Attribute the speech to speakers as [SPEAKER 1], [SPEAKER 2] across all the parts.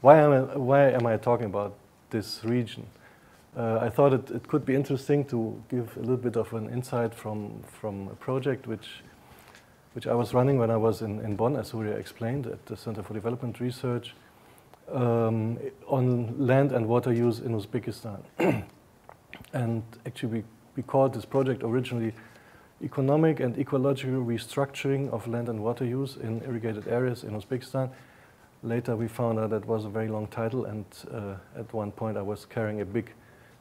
[SPEAKER 1] why am I, why am I talking about this region? Uh, I thought it, it could be interesting to give a little bit of an insight from, from a project which, which I was running when I was in, in Bonn, as Surya explained, at the Center for Development Research, um, on land and water use in Uzbekistan. and actually, we, we called this project originally Economic and Ecological Restructuring of Land and Water Use in Irrigated Areas in Uzbekistan. Later, we found out that was a very long title, and uh, at one point, I was carrying a big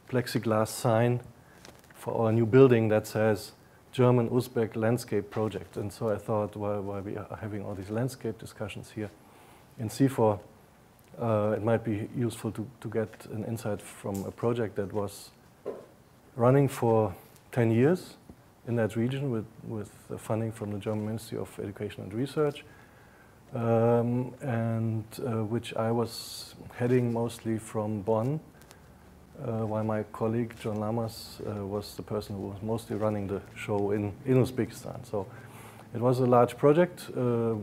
[SPEAKER 1] plexiglass sign for our new building that says German Uzbek Landscape Project. And so I thought, while, while we are having all these landscape discussions here in CIFOR, uh, it might be useful to, to get an insight from a project that was running for 10 years in that region with, with funding from the German Ministry of Education and Research, um, and uh, which I was heading mostly from Bonn, uh, while my colleague John Lamers uh, was the person who was mostly running the show in, in Uzbekistan. So it was a large project. Uh,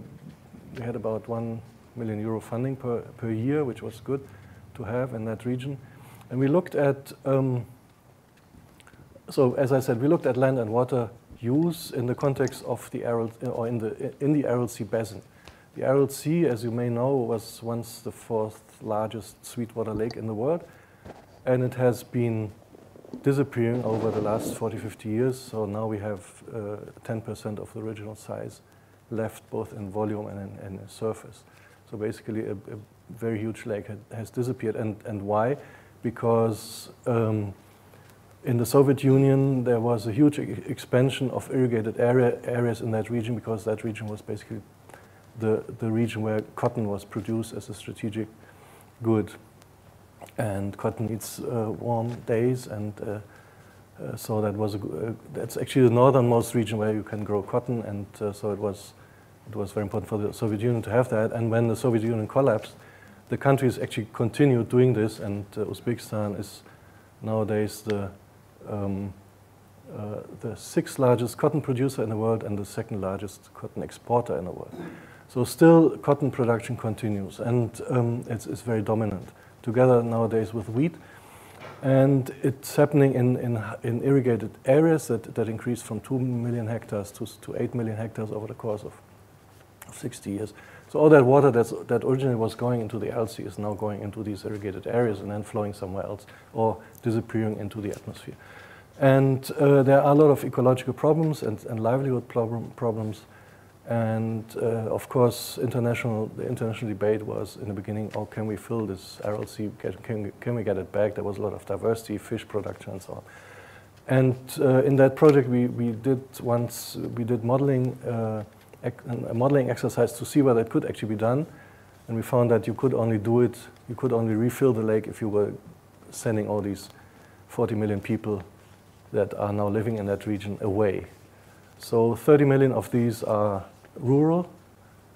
[SPEAKER 1] we had about one million euro funding per, per year, which was good to have in that region. And we looked at, um, so as I said, we looked at land and water use in the context of the Aral, or in the, in the Aral Sea basin. The Aral Sea, as you may know, was once the fourth largest sweetwater lake in the world, and it has been disappearing over the last 40, 50 years. So now we have 10% uh, of the original size left, both in volume and in, in surface. So basically, a, a very huge lake has disappeared. And, and why? Because um, in the Soviet Union, there was a huge expansion of irrigated area, areas in that region because that region was basically the, the region where cotton was produced as a strategic good. And cotton needs uh, warm days, and uh, uh, so that was a, uh, that's actually the northernmost region where you can grow cotton, and uh, so it was it was very important for the Soviet Union to have that. And when the Soviet Union collapsed, the countries actually continued doing this, and Uzbekistan is nowadays the um, uh, the sixth largest cotton producer in the world and the second largest cotton exporter in the world. So still, cotton production continues, and um, it's, it's, very dominant. Together nowadays with wheat, and it's happening in, in, in irrigated areas that, that increase from 2 million hectares to, to 8 million hectares over the course of of 60 years. So all that water that's, that originally was going into the Aral is now going into these irrigated areas and then flowing somewhere else or disappearing into the atmosphere. And uh, there are a lot of ecological problems and, and livelihood problem, problems. And uh, of course, international, the international debate was in the beginning, oh, can we fill this Sea? Can, we, can we get it back? There was a lot of diversity, fish production and so on. And uh, in that project, we, we did once, we did modeling uh, a modeling exercise to see whether it could actually be done. And we found that you could only do it, you could only refill the lake if you were sending all these 40 million people that are now living in that region away. So 30 million of these are rural,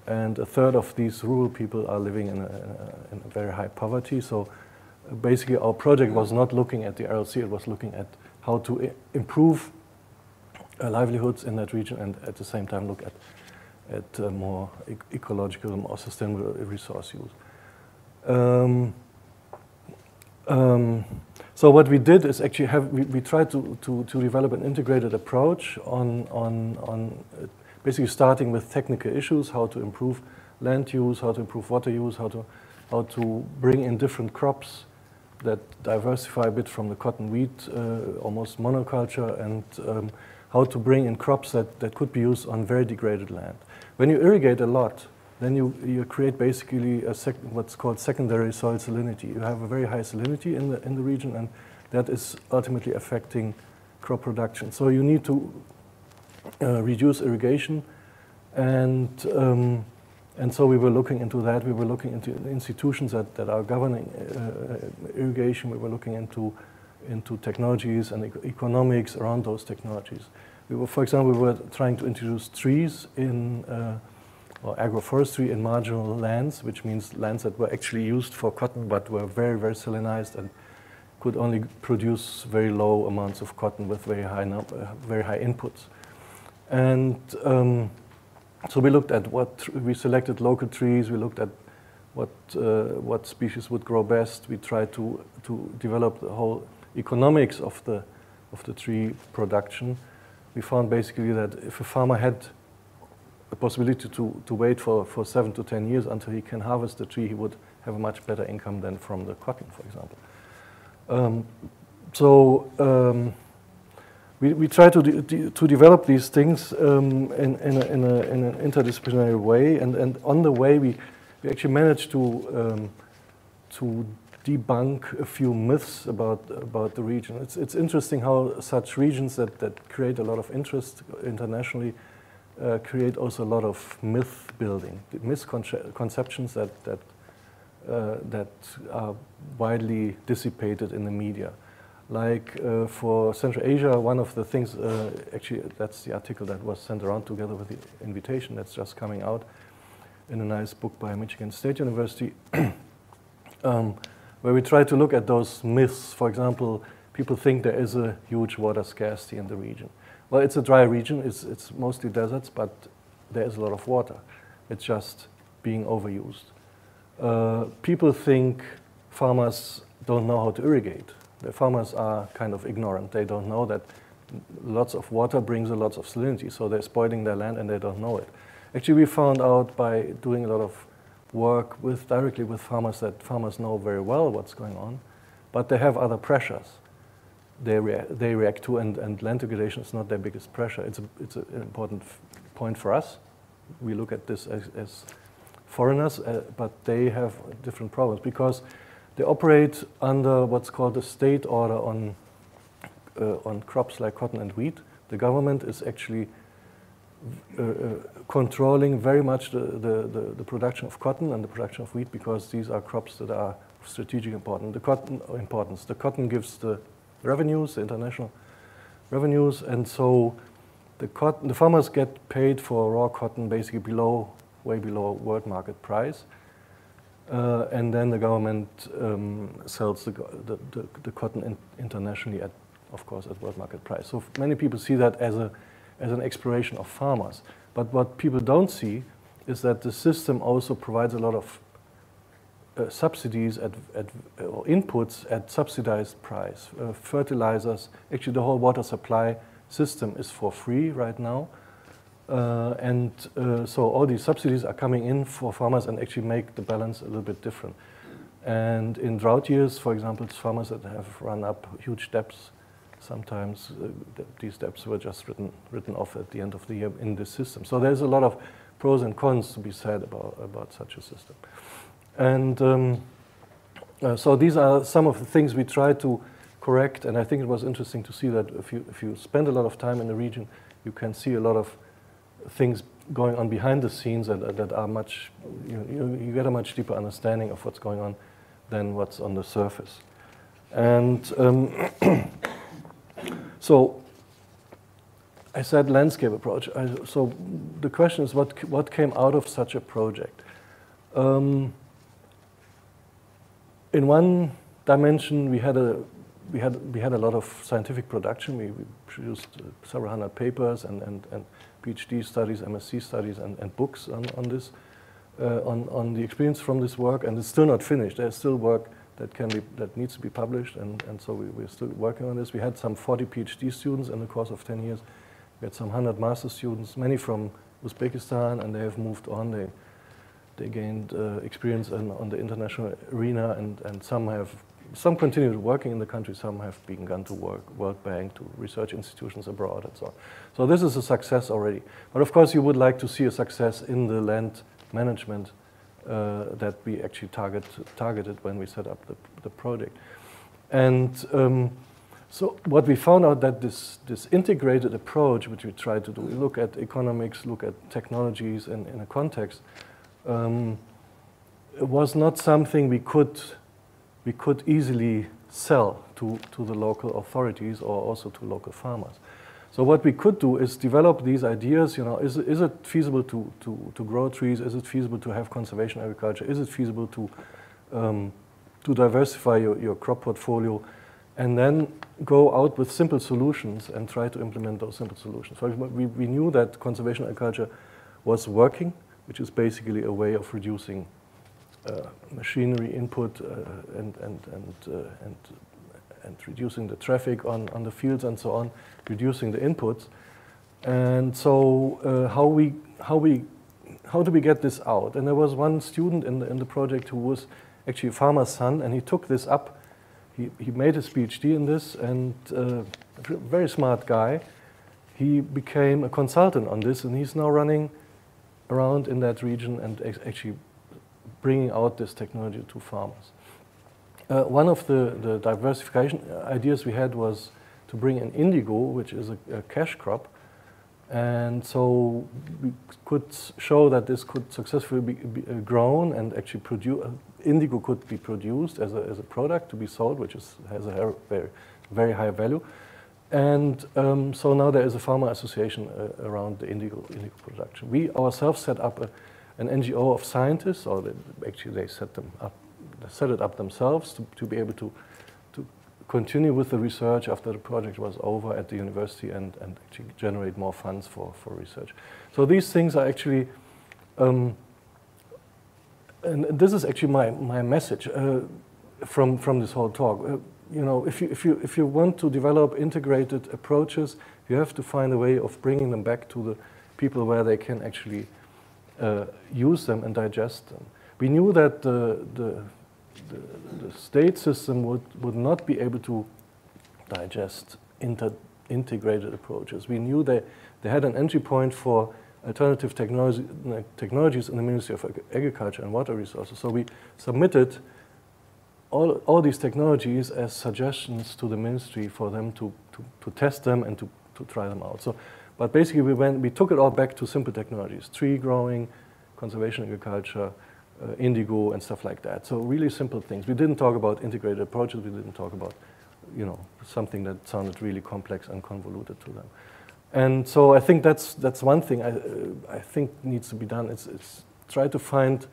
[SPEAKER 1] and a third of these rural people are living in a, in a very high poverty. So basically, our project was not looking at the Aral Sea, it was looking at how to improve uh, livelihoods in that region and at the same time look at at uh, more e ecological, more sustainable resource use. Um, um, so what we did is actually have, we, we tried to, to, to, develop an integrated approach on, on, on uh, basically starting with technical issues, how to improve land use, how to improve water use, how to, how to bring in different crops that diversify a bit from the cotton wheat, uh, almost monoculture, and um, how to bring in crops that, that could be used on very degraded land. When you irrigate a lot, then you, you create basically a what's called secondary soil salinity. You have a very high salinity in the, in the region, and that is ultimately affecting crop production. So you need to uh, reduce irrigation, and, um, and so we were looking into that. We were looking into institutions that, that are governing uh, irrigation. We were looking into, into technologies and economics around those technologies. We were, for example, we were trying to introduce trees in uh, or agroforestry in marginal lands, which means lands that were actually used for cotton but were very, very salinized and could only produce very low amounts of cotton with very high, uh, very high inputs. And um, so we looked at what we selected local trees. We looked at what, uh, what species would grow best. We tried to, to develop the whole economics of the, of the tree production. We found basically that if a farmer had the possibility to, to wait for, for seven to 10 years until he can harvest the tree, he would have a much better income than from the cotton, for example. Um, so um, we, we try to, de to develop these things um, in, in, a, in, a, in, an interdisciplinary way, and, and on the way we, we actually managed to, um, to debunk a few myths about, about the region. It's, it's interesting how such regions that, that create a lot of interest internationally uh, create also a lot of myth building, misconceptions that, that, uh, that are widely dissipated in the media. Like uh, for Central Asia, one of the things, uh, actually that's the article that was sent around together with the invitation that's just coming out in a nice book by Michigan State University, um, where we try to look at those myths. For example, people think there is a huge water scarcity in the region. Well, it's a dry region, it's, it's mostly deserts, but there is a lot of water. It's just being overused. Uh, people think farmers don't know how to irrigate the farmers are kind of ignorant. They don't know that lots of water brings a lot of salinity, so they're spoiling their land and they don't know it. Actually, we found out by doing a lot of work with directly with farmers that farmers know very well what's going on, but they have other pressures they, rea they react to, and, and land degradation is not their biggest pressure. It's, a, it's an important point for us. We look at this as, as foreigners, uh, but they have different problems because they operate under what's called a state order on, uh, on crops like cotton and wheat. The government is actually uh, uh, controlling very much the, the, the, the, production of cotton and the production of wheat because these are crops that are strategic important. The cotton importance. The cotton gives the revenues, the international revenues, and so the, cotton, the farmers get paid for raw cotton basically below, way below world market price. Uh, and then the government um, sells the, the, the, the cotton in internationally at, of course, at world market price. So many people see that as, a, as an exploration of farmers. But what people don't see is that the system also provides a lot of uh, subsidies at, at, or inputs at subsidized price. Uh, fertilizers, actually the whole water supply system is for free right now. Uh, and uh, so all these subsidies are coming in for farmers and actually make the balance a little bit different. And in drought years, for example, farmers that have run up huge debts. Sometimes uh, these debts were just written, written off at the end of the year in this system. So there's a lot of pros and cons to be said about, about such a system. And um, uh, so these are some of the things we try to correct. And I think it was interesting to see that if you, if you spend a lot of time in the region, you can see a lot of things going on behind the scenes that, that are much, you, you, you, get a much deeper understanding of what's going on than what's on the surface. And um, so I said landscape approach. I, so the question is what, what came out of such a project? Um, in one dimension, we had a we had we had a lot of scientific production. We, we produced uh, several hundred papers and, and, and PhD studies, MSc studies, and, and books on, on this, uh, on, on the experience from this work, and it's still not finished. There's still work that can be that needs to be published, and, and so we, we're still working on this. We had some 40 PhD students in the course of 10 years. We had some 100 master students, many from Uzbekistan, and they have moved on. They they gained uh, experience in, on the international arena, and, and some have some continued working in the country, some have begun to work World Bank, to research institutions abroad, and so on. So this is a success already. But of course, you would like to see a success in the land management uh, that we actually target, targeted when we set up the, the project. And um, so what we found out that this, this integrated approach, which we try to do, we look at economics, look at technologies in, in a context, um, was not something we could we could easily sell to, to the local authorities or also to local farmers. So what we could do is develop these ideas, you know, is, is it feasible to, to, to grow trees? Is it feasible to have conservation agriculture? Is it feasible to, um, to diversify your, your crop portfolio? And then go out with simple solutions and try to implement those simple solutions. Example, we, we knew that conservation agriculture was working, which is basically a way of reducing Uh, machinery input uh, and, and, and, uh, and, and reducing the traffic on, on the fields and so on, reducing the inputs. And so how, we, how, we, how do we get this out? And there was one student in the, in the project who was actually a farmer's son, and he took this up. He, he made his PhD in this, and uh, a very smart guy. He became a consultant on this, and he's now running around in that region and actually bringing out this technology to farmers. Uh, one of the, the diversification ideas we had was to bring in indigo, which is a, a cash crop, and so we could show that this could successfully be, be uh, grown and actually produce, uh, indigo could be produced as a, as a product to be sold, which is, has a very, very high value. And um, so now there is a farmer association uh, around the indigo, indigo production. We ourselves set up a, an NGO of scientists, or they, actually they set them up, set it up themselves to, to be able to, to continue with the research after the project was over at the university and, and actually generate more funds for, for research. So these things are actually, um, and this is actually my, my message uh, from, from this whole talk. Uh, you know, if you, if, you, if you want to develop integrated approaches, you have to find a way of bringing them back to the people where they can actually uh, use them and digest them. We knew that the, the, the, the, state system would, would not be able to digest inter, integrated approaches. We knew they, they had an entry point for alternative technology, technologies in the Ministry of Agriculture and Water Resources. So we submitted all, all these technologies as suggestions to the ministry for them to, to, to test them and to, to try them out. So, but basically we, went, we took it all back to simple technologies, tree growing, conservation agriculture, uh, indigo and stuff like that. So really simple things. We didn't talk about integrated approaches. We didn't talk about, you know, something that sounded really complex and convoluted to them. And so I think that's, that's one thing I, uh, I think needs to be done. It's, it's try to find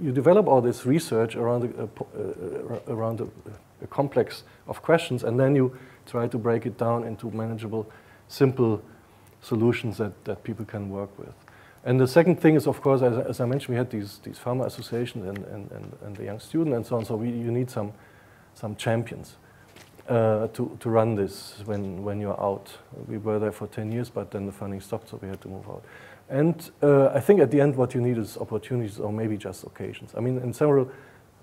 [SPEAKER 1] you develop all this research around a, uh, around a, a, complex of questions, and then you try to break it down into manageable, simple solutions that, that people can work with. And the second thing is, of course, as, as I mentioned, we had these, these farmer associations and, and, and, and, the young student and so on, so we, you need some, some champions uh, to, to run this when, when you're out. We were there for 10 years, but then the funding stopped, so we had to move out. And uh, I think at the end, what you need is opportunities, or maybe just occasions. I mean, in several,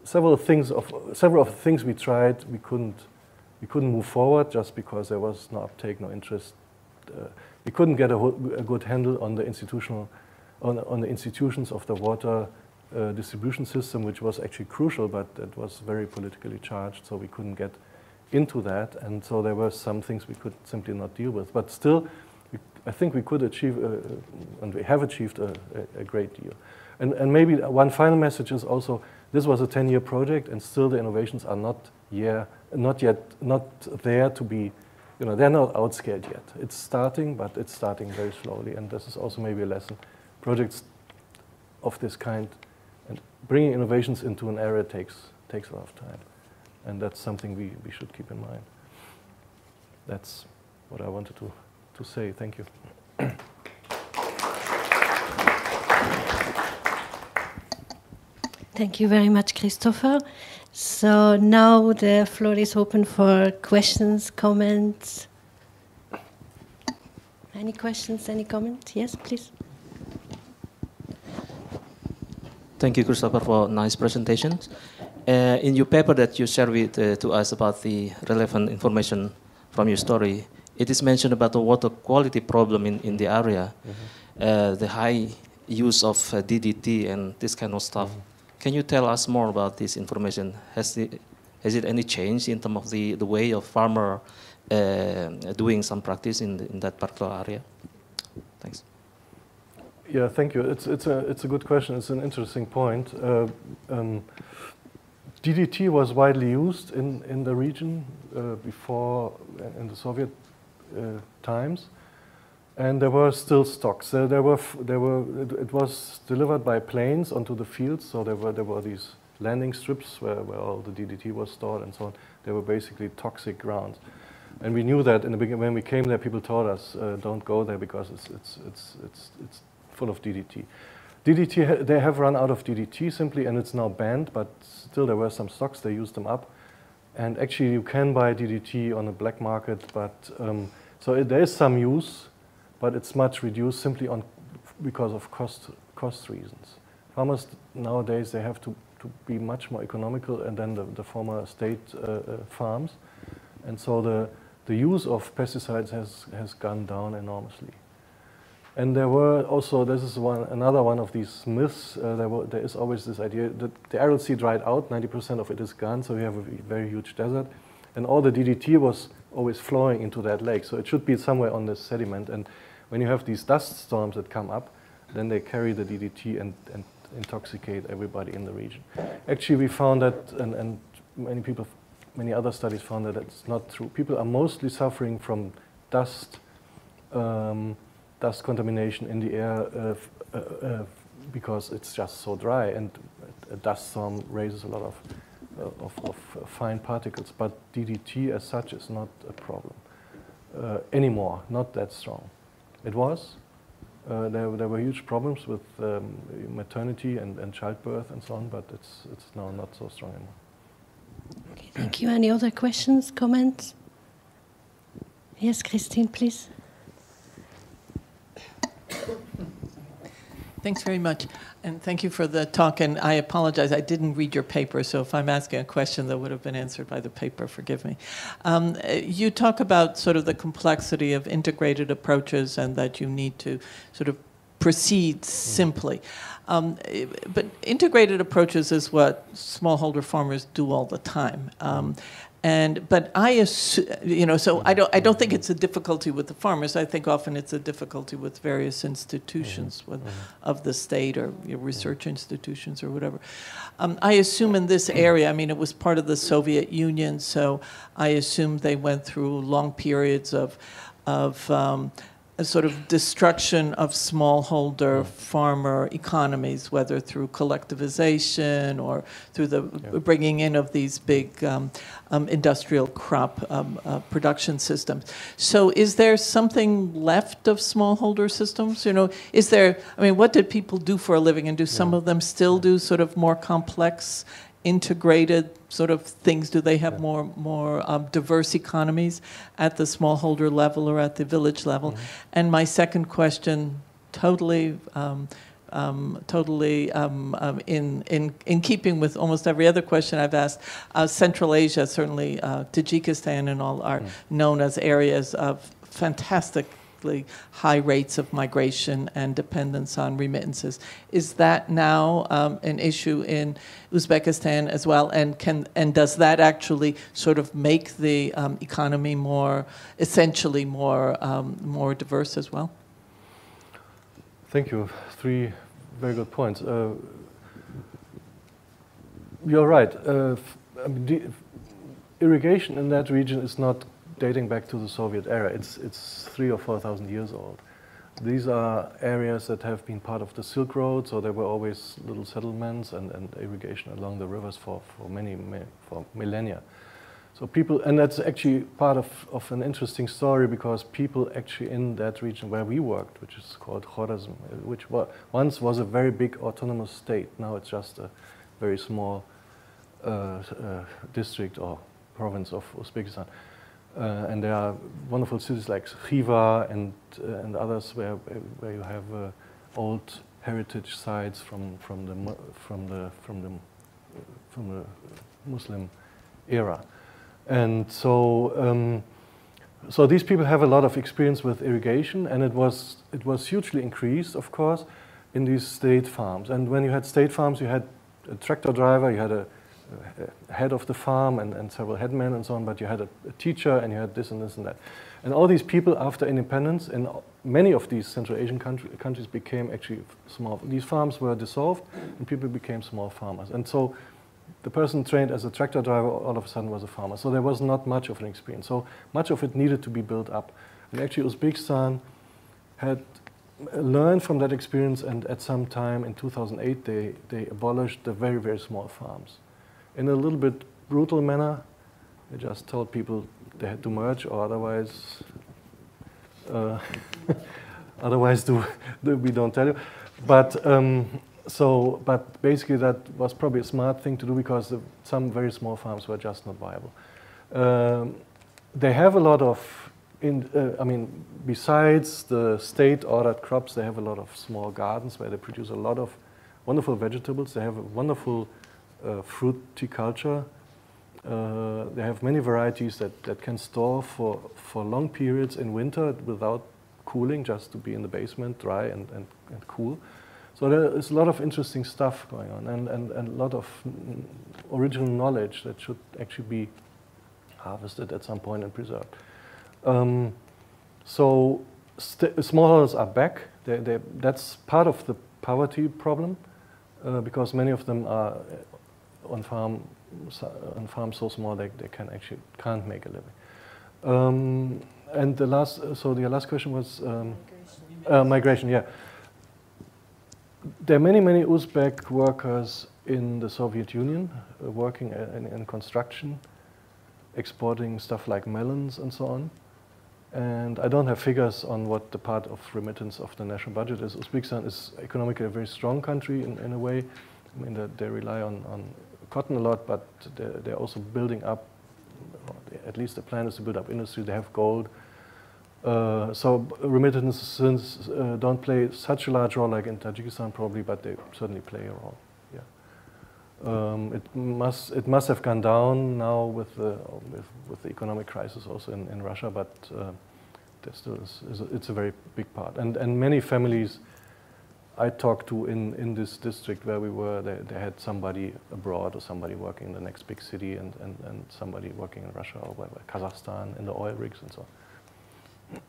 [SPEAKER 1] several things of several of the things we tried, we couldn't, we couldn't move forward just because there was no uptake, no interest. Uh, we couldn't get a, a, good handle on the institutional, on, on the institutions of the water uh, distribution system, which was actually crucial, but it was very politically charged, so we couldn't get into that. And so there were some things we could simply not deal with. But still, I think we could achieve, uh, and we have achieved a, a, great deal. And, and maybe one final message is also, this was a 10-year project, and still the innovations are not, not yet, not there to be, you know, they're not outscaled yet. It's starting, but it's starting very slowly, and this is also maybe a lesson. Projects of this kind and bringing innovations into an area takes, takes a lot of time. And that's something we, we should keep in mind. That's what I wanted to to say. Thank you.
[SPEAKER 2] Thank you very much, Christopher. So now the floor is open for questions, comments. Any questions, any comments? Yes, please.
[SPEAKER 3] Thank you, Christopher, for nice presentations. Uh, in your paper that you shared with uh, to us about the relevant information from your story, it is mentioned about the water quality problem in, in the area, mm -hmm. uh, the high use of uh, DDT and this kind of stuff. Mm -hmm. Can you tell us more about this information? Has, the, has it any change in terms of the, the way of farmer uh, doing some practice in, the, in that particular area? Thanks.
[SPEAKER 1] Yeah, thank you. It's, it's, a, it's a good question. It's an interesting point. Uh, um, DDT was widely used in, in the region uh, before in the Soviet uh, times. And there were still stocks. There were, there were, it, it, was delivered by planes onto the fields, so there were, there were these landing strips where, where all the DDT was stored and so on. They were basically toxic grounds. And we knew that in the beginning, when we came there, people told us, uh, don't go there because it's, it's, it's, it's, it's full of DDT. DDT, they have run out of DDT simply, and it's now banned, but still there were some stocks, they used them up. And actually, you can buy DDT on the black market, but um, so it, there is some use, but it's much reduced simply on because of cost cost reasons. Farmers nowadays they have to, to be much more economical than the, the former state uh, uh, farms, and so the the use of pesticides has has gone down enormously. And there were also, this is one, another one of these myths, uh, there, were, there is always this idea that the Aral Sea dried out, 90% of it is gone, so you have a very huge desert. And all the DDT was always flowing into that lake, so it should be somewhere on the sediment. And when you have these dust storms that come up, then they carry the DDT and, and intoxicate everybody in the region. Actually, we found that, and, and many people, many other studies found that that's not true. People are mostly suffering from dust, um, dust contamination in the air uh, uh, uh, because it's just so dry, and a dust storm raises a lot of, uh, of, of fine particles. But DDT as such is not a problem uh, anymore, not that strong. It was. Uh, there, there were huge problems with um, maternity and, and childbirth and so on, but it's, it's now not so strong anymore.
[SPEAKER 2] Okay, thank you. Any other questions, comments? Yes, Christine, please.
[SPEAKER 4] Thanks very much. And thank you for the talk. And I apologize, I didn't read your paper, so if I'm asking a question that would have been answered by the paper, forgive me. Um, you talk about sort of the complexity of integrated approaches and that you need to sort of proceed simply. Um, but integrated approaches is what smallholder farmers do all the time. Um, and but I assume, you know, so I don't I don't think it's a difficulty with the farmers. I think often it's a difficulty with various institutions with, of the state or you know, research institutions or whatever. Um, I assume in this area, I mean, it was part of the Soviet Union, so I assume they went through long periods of of um, a sort of destruction of smallholder farmer economies, whether through collectivization or through the
[SPEAKER 1] Yeah.
[SPEAKER 4] bringing in of these big um, um, industrial crop um, uh, production systems. So, is there something left of smallholder systems? You know, is there? I mean, what did people do for a living, and do some
[SPEAKER 1] Yeah.
[SPEAKER 4] of them still do sort of more complex? Integrated sort of things? Do they have more more um, diverse economies at the smallholder level or at the village level? And my second question, totally. Um, um, totally um, um, in, in, in keeping with almost every other question I've asked. Uh, Central Asia, certainly uh, Tajikistan and all, are known as areas of high rates of migration and dependence on remittances. Is that now um, an issue in Uzbekistan as well? And can and does that actually sort of make the um, economy more essentially more um, more diverse as well?
[SPEAKER 1] Thank you. Three very good points. Uh, you're right. Uh, I mean, irrigation in that region is not dating back to the Soviet era. It's, it's three or four thousand years old. These are areas that have been part of the Silk Road, so there were always little settlements and, and irrigation along the rivers for, for many, for millennia. So people, and that's actually part of, of an interesting story because people actually in that region where we worked, which is called Khorazm, uh, which wa- once was a very big autonomous state, now it's just a very small uh, uh, district or province of Uzbekistan. Uh, and there are wonderful cities like Khiva and, uh, and others where, where you have uh, old heritage sites from, from, the, from, the, from, the, from the Muslim era. And so, um, so these people have a lot of experience with irrigation, and it was it was hugely increased, of course, in these state farms. And when you had state farms, you had a tractor driver, you had a, a head of the farm, and, and several headmen and so on. But you had a, a teacher, and you had this and this and that. And all these people, after independence, in many of these Central Asian country, countries, became actually small. These farms were dissolved, and people became small farmers. And so the person trained as a tractor driver all of a sudden was a farmer. So there was not much of an experience. So much of it needed to be built up. And actually, Uzbekistan had learned from that experience, and at some time in 2008, they, they abolished the very, very small farms. In a little bit brutal manner, they just told people they had to merge, or otherwise, uh, otherwise do, we don't tell you. but um, so, but basically that was probably a smart thing to do because the, some very small farms were just not viable. Um, they have a lot of, in, uh, I mean, besides the state-ordered crops, they have a lot of small gardens where they produce a lot of wonderful vegetables. They have a wonderful uh, culture. Uh, they have many varieties that, that can store for, for long periods in winter without cooling, just to be in the basement, dry and, and, and cool. So there is a lot of interesting stuff going on and, and, and a lot of original knowledge that should actually be harvested at some point and preserved. Um, so smallholders are back. They, they, that's part of the poverty problem uh, because many of them are on farm on farms so small they, they can actually can't make a living. Um, and the last, so the last question was um, migration. Uh, migration. Yeah, there are many many Uzbek workers in the Soviet Union uh, working in, in, construction, exporting stuff like melons and so on. And I don't have figures on what the part of remittance of the national budget is. Uzbekistan is economically a very strong country in, in a way. I mean, that they rely on, on cotton a lot, but they're, they're also building up, at least the plan is to build up industry. They have gold. Uh, so remittances uh, don't play such a large role like in Tajikistan probably, but they certainly play a role. Yeah. Um, it must it must have gone down now with the with, with the economic crisis also in, in Russia, but uh, there still is, is a, it's a very big part. And and many families I talked to in, in this district where we were, they, they had somebody abroad or somebody working in the next big city and, and, and somebody working in Russia or where, Kazakhstan in the oil rigs and so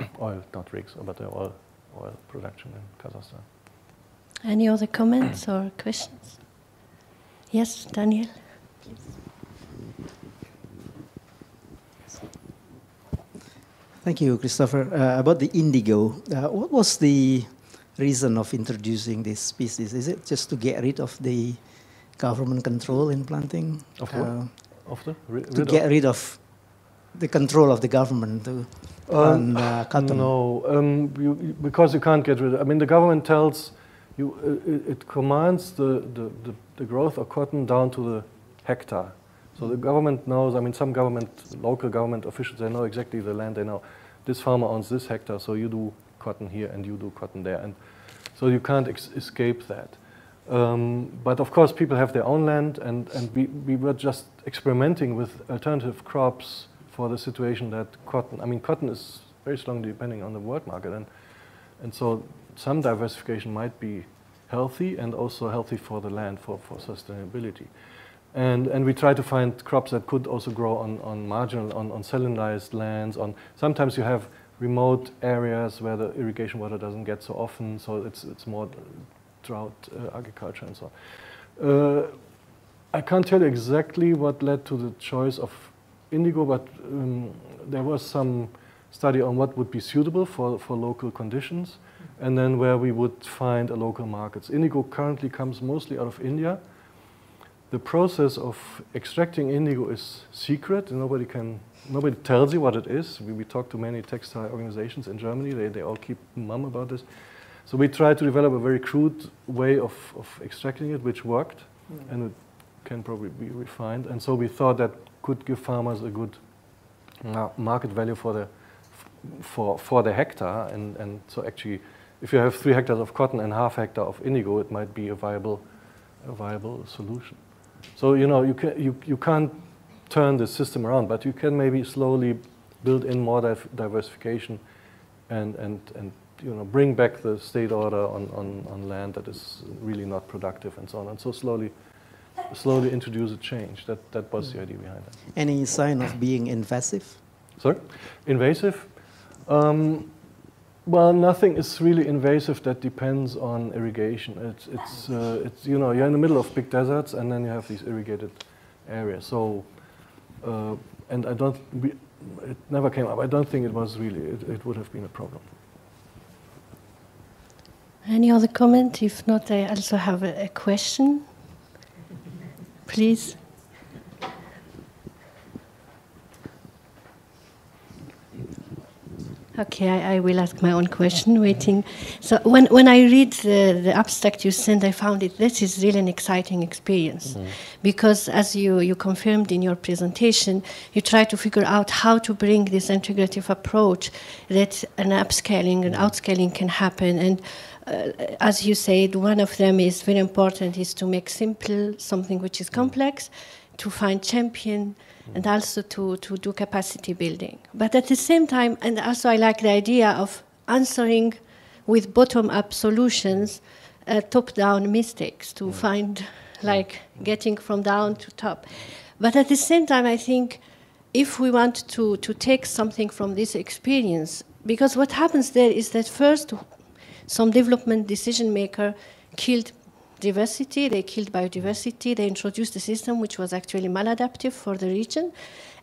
[SPEAKER 1] on. oil, not rigs, but the oil, oil production in Kazakhstan.
[SPEAKER 2] Any other comments or questions? Yes, Daniel.
[SPEAKER 5] Thank you, Christopher. Uh, about the indigo, uh, what was the reason of introducing this species? Is it just to get rid of the government control in planting?
[SPEAKER 1] Of what? Uh, of the?
[SPEAKER 5] to get rid of the control of the government to um, uh, cotton?
[SPEAKER 1] No, um, you, because you can't get rid of I mean, the government tells you, uh, it, it commands the, the, the, the, growth of cotton down to the hectare. So the government knows, I mean, some government, local government officials, they know exactly the land, they know this farmer owns this hectare, so you do cotton here and you do cotton there. And so you can't escape that. Um, but of course, people have their own land, and, and we, we were just experimenting with alternative crops for the situation that cotton, I mean, cotton is very strongly depending on the world market, and, and so some diversification might be healthy and also healthy for the land for, for sustainability. And, and we try to find crops that could also grow on, on marginal, on, on salinized lands. On Sometimes you have remote areas where the irrigation water doesn't get so often, so it's, it's more drought uh, agriculture and so on. Uh, I can't tell you exactly what led to the choice of indigo, but um, there was some study on what would be suitable for, for local conditions and then where we would find a local markets. Indigo currently comes mostly out of India. The process of extracting indigo is secret. and Nobody can nobody tells you what it is. We, we talk to many textile organizations in Germany. They, they all keep mum about this. So we tried to develop a very crude way of, of extracting it, which worked, mm. and it can probably be refined. And so we thought that could give farmers a good market value for the for for the hectare. And, and so actually, if you have three hectares of cotton and half hectare of indigo, it might be a viable a viable solution. So you know you can you, you can't turn the system around, but you can maybe slowly build in more diversification and, and, and you know, bring back the state order on, on, on land that is really not productive and so on. And so slowly, slowly introduce a change. That, that was the idea behind it.
[SPEAKER 5] Any sign of being invasive?
[SPEAKER 1] Sorry? Invasive? Um, well, nothing is really invasive that depends on irrigation. It's, it's, uh, it's, you know, you're in the middle of big deserts and then you have these irrigated areas. So uh, and I don't, we, it never came up. I don't think it was really, it, it would have been a problem.
[SPEAKER 2] Any other comment? If not, I also have a, a question. Please. Okay, I, I, will ask my own question. Waiting. So when, when I read the, the abstract you sent, I found it this is really an exciting experience, mm. because as you, you confirmed in your presentation, you try to figure out how to bring this integrative approach that an upscaling and outscaling can happen. And uh, as you said, one of them is very important is to make simple something which is complex, to find champion and also to, to do capacity building. But at the same time, and also I like the idea of answering with bottom-up solutions, uh, top-down mistakes to find like getting from down to top. But at the same time, I think if we want to, to take something from this experience, because what happens there is that first, some development decision maker killed diversity, they killed biodiversity, they introduced a system which was actually maladaptive for the region.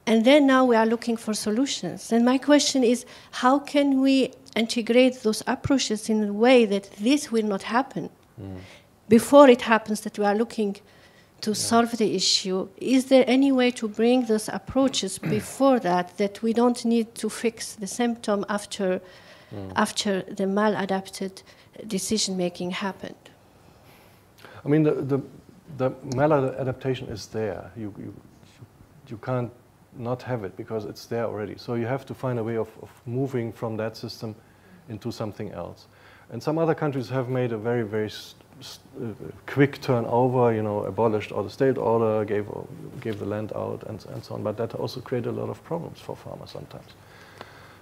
[SPEAKER 2] And then now we are looking for solutions. And my question is how can we integrate those approaches in a way that this will not happen? Mm. Before it happens, that we are looking to yeah. solve the issue. Is there any way to bring those approaches before that, that we don't need to fix the symptom after, mm. after the maladapted decision making happened?
[SPEAKER 1] I mean, the, the, the maladaptation is there. You, you, you can't not have it because it's there already. So you have to find a way of, of moving from that system into something else. And some other countries have made a very, very uh, quick turnover, you know, abolished all the state order, gave, gave the land out, and, and so on. But that also created a lot of problems for farmers sometimes.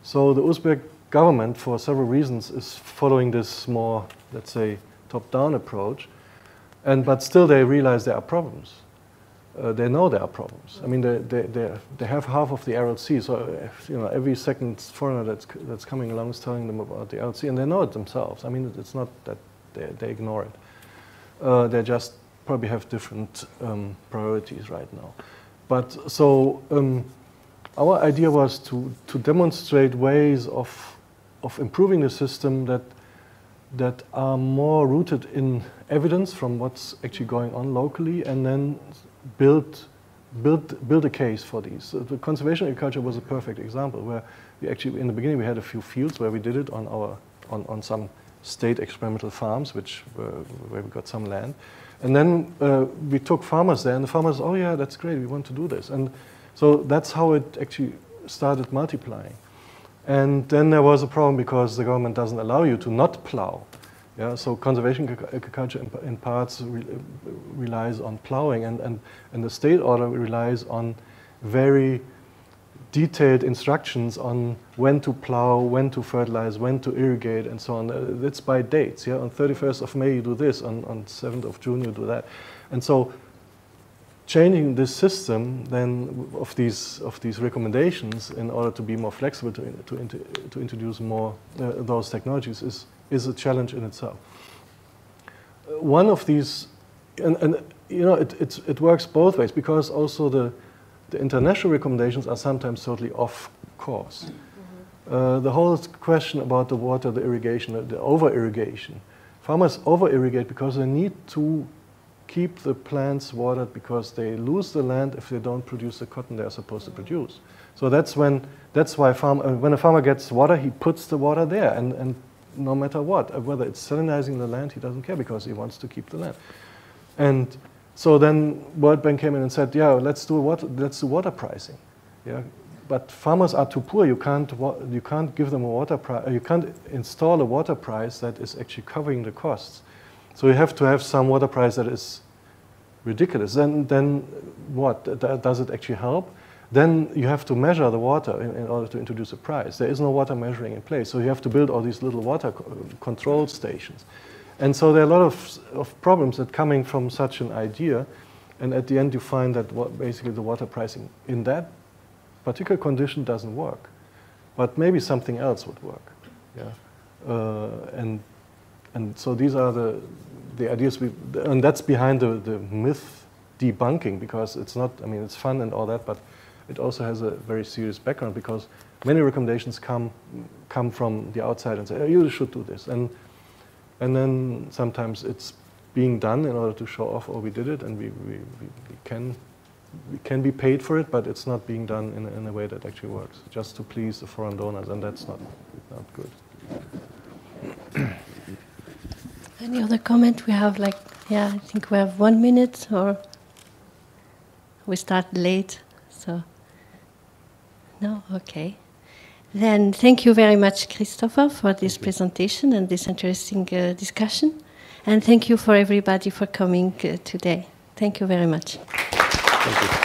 [SPEAKER 1] So the Uzbek government, for several reasons, is following this more, let's say, top-down approach and, but still they realize there are problems. Uh, they know there are problems. I mean, they, they, they, they have half of the Sea, so you know, every second foreigner that's, that's coming along is telling them about the Sea, and they know it themselves. I mean, it's not that they, they ignore it. Uh, they just probably have different um, priorities right now. But so um, our idea was to, to demonstrate ways of, of improving the system that that are more rooted in evidence from what's actually going on locally and then build, build, build a case for these. So the conservation agriculture was a perfect example where we actually, in the beginning, we had a few fields where we did it on, our, on, on some state experimental farms, which were, where we got some land. And then uh, we took farmers there, and the farmers, oh yeah, that's great, we want to do this. And so that's how it actually started multiplying. And then there was a problem because the government doesn't allow you to not plow. Yeah, so conservation agriculture in, parts re, relies on plowing, and, and, and the state order relies on very detailed instructions on when to plow, when to fertilize, when to irrigate, and so on. Uh, it's by dates. Yeah, on 31st of May you do this, on, on 7th of June you do that, and so changing this system then of these of these recommendations in order to be more flexible to to, to introduce more uh, those technologies is is a challenge in itself. Uh, one of these, and, and you know, it, it, it works both ways because also the the international recommendations are sometimes totally off course. Mm -hmm. uh, the whole question about the water, the irrigation, the over irrigation. Farmers over irrigate because they need to keep the plants watered because they lose the land if they don't produce the cotton they're supposed to produce. So that's when that's why farm, uh, when a farmer gets water, he puts the water there, and, and no matter what, uh, whether it's salinizing the land, he doesn't care because he wants to keep the land. And so then World Bank came in and said, yeah, let's do water, let's do water pricing. Yeah, but farmers are too poor. You can't you can't give them a water price. You can't install a water price that is actually covering the costs. So you have to have some water price that is ridiculous. Then, then what? Does it actually help? Then you have to measure the water in, in, order to introduce a price. There is no water measuring in place. So you have to build all these little water co control stations. And so there are a lot of, of problems that coming from such an idea. And at the end, you find that what, basically the water pricing in that particular condition doesn't work. But maybe something else would work. Yeah? Uh, and and so these are the, the ideas, we, and that's behind the, the myth debunking because it's not, I mean, it's fun and all that, but it also has a very serious background because many recommendations come, come from the outside and say, oh, you should do this. And, and then sometimes it's being done in order to show off, oh, we did it and we, we, we, we can we can be paid for it, but it's not being done in a, in a way that actually works, just to please the foreign donors, and that's not not good.
[SPEAKER 2] Any other comment? We have like, yeah, I think we have one minute, or we start late, so. No, okay. Then thank you very much, Christopher, for this presentation and this interesting uh, discussion, and thank you for everybody for coming uh, today. Thank you very much.
[SPEAKER 1] Thank you.